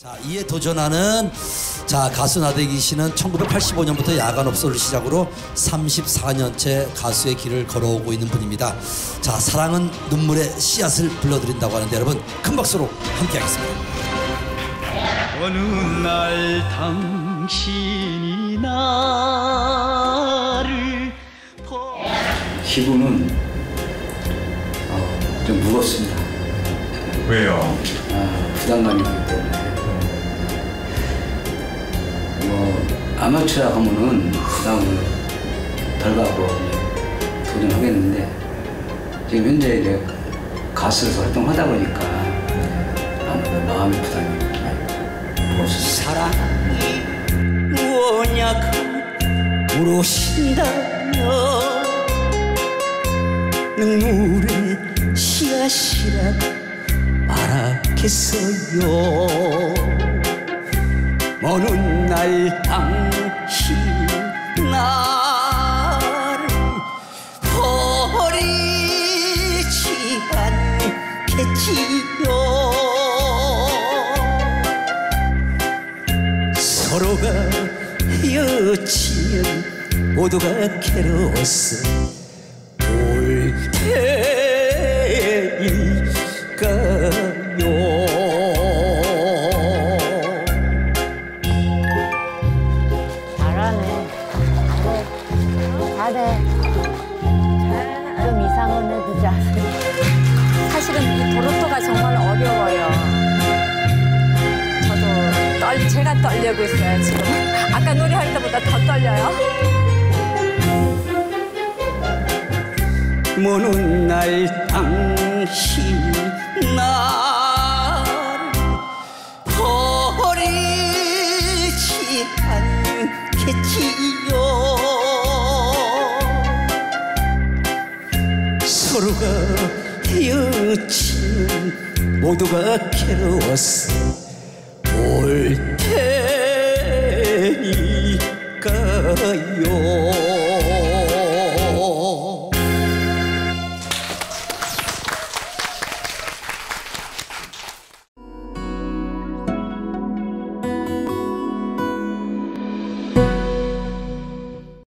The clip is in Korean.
자, 이에 도전하는 자 가수 나대기 씨는 1985년부터 야간 업소를 시작으로 34년째 가수의 길을 걸어오고 있는 분입니다. 자, 사랑은 눈물의 씨앗을 불러드린다고 하는데 여러분 큰 박수로 함께하겠습니다. 어느 날 당신이 나를 보... 기분은 어, 좀 무겁습니다. 왜요? 아, 부담감이 있기 때문에. 아마추어 하면은 부담을 덜 가고 도전하겠는데, 지금 현재 이제 가수로서 활동하다 보니까 아무래도 마음의 부담이 무겁습니다. 사랑이 무엇냐고 물으신다면 눈물의 씨앗이라고 말하겠어요 먼날당 버리지 않겠지요 서로가 헤어지면 모두가 괴로웠어 올 테일까요 잘하네. 잘해. 잘해. 떨리고 있어요, 지금. 아까 노래할 때보다 더 떨려요. 먼날 당신 버리지 않겠지요 서로가 헤어지면 모두가 괴로웠어 올